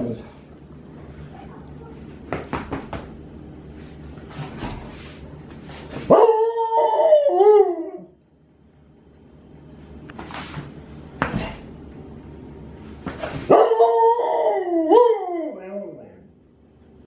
Google.